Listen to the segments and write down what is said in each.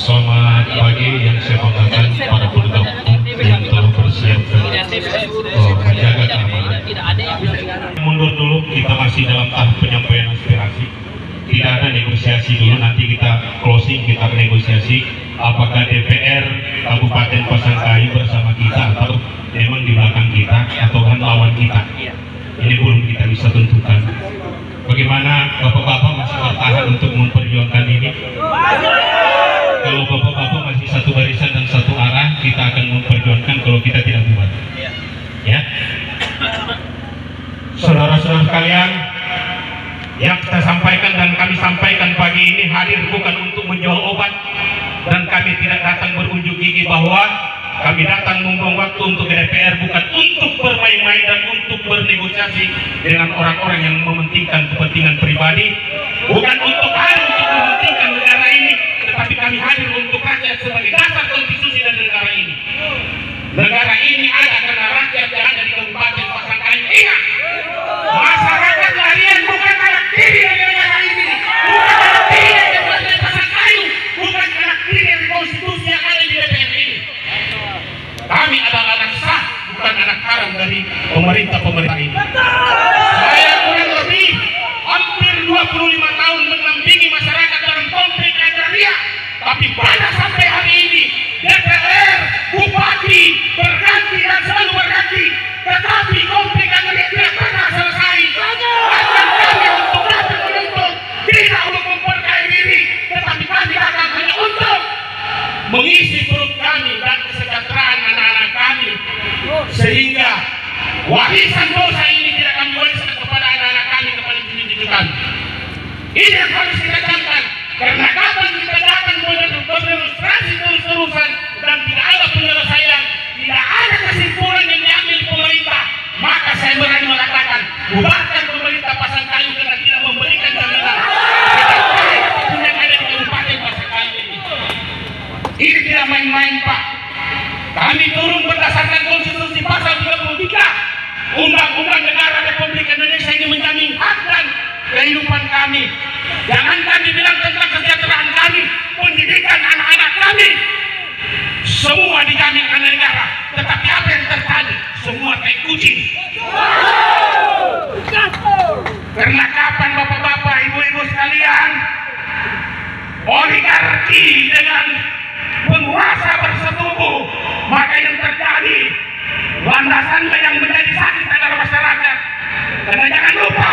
Selamat pagi yang saya banggakan para hukum yang telah bersiap uh, menjaga keamanan. Mundur dulu, kita masih dalam tahap penyampaian aspirasi. Tidak ada negosiasi dulu, nanti kita closing, kita negosiasi apakah DPR Kabupaten Pasangkayu bersama kita atau memang di belakang kita atau kan lawan kita. Ini belum kita bisa tentukan. Bagaimana Bapak-Bapak masih bertahan untuk memperjuangkan ini? Kalau kita tidak buat. Ya. Saudara-saudara sekalian, yang kita sampaikan dan kami sampaikan pagi ini hadir bukan untuk menjual obat dan kami tidak datang berunjuk gigi bahwa kami datang membuang waktu untuk ke DPR bukan untuk bermain-main dan untuk bernegosiasi dengan orang-orang yang mementingkan kepentingan pribadi bukan untuk hadir untuk mementingkan negara ini tetapi kami hadir untuk rakyat sebagai dasar konstitusi dari negara ini negara ini ada karena rakyat yang ada di Kabupaten Pasangkayu ingat masyarakat harian bukan anak tiri dari negara ini bukan anak tiri dari Kabupaten Pasangkayu bukan anak tiri dari konstitusi yang ada di DPR ini kami adalah anak sah bukan anak haram dari pemerintah-pemerintah ini. Saya kurang lebih hampir 25 tahun mendampingi masyarakat dalam konflik agraria. Tapi pada sampai hari ini DPR, Bupati sehingga warisan dosa ini tidak kami wariskan kepada anak-anak kami kepada cucu-cucu kami ini yang harus kita camkan karena kapan kita datang berdemonstrasi terus-terusan dan tidak ada penyelesaian tidak ada kesimpulan yang diambil pemerintah maka saya berani mengatakan bubarkan pemerintah Pasangkayu karena tidak memberikan jaminan. Yang ada di Kabupaten Pasangkayu ini. Ini tidak main-main Pak. Kami turun berdasarkan konstitusi 33 Undang-Undang Negara Republik Indonesia ini menjamin hak dan kehidupan kami. Jangankan dibilang tentang kesejahteraan kami, pendidikan anak-anak kami. Semua dijamin oleh negara. Tetapi apa yang terjadi? Semua kayak kucing. Karena landasannya yang menjadi sakit adalah masyarakat. Karena jangan lupa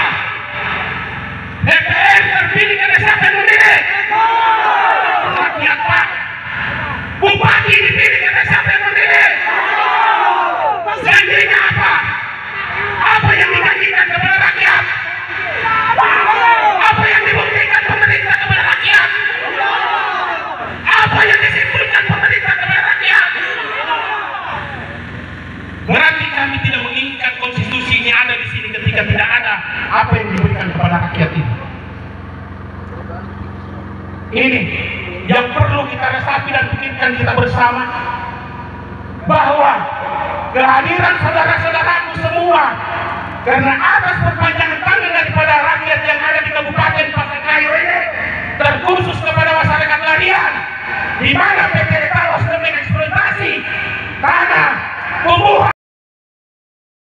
DPR terpilih karena siapa yang memilih? Rakyat pak. Bupati dipilih jika tidak ada apa yang diberikan kepada rakyat ini. Ini yang perlu kita resapi dan pikirkan kita bersama bahwa kehadiran saudara-saudaraku semua karena atas perpanjangan tangan daripada rakyat yang ada di Kabupaten Pasangkayu ini terkhusus kepada masyarakat Larian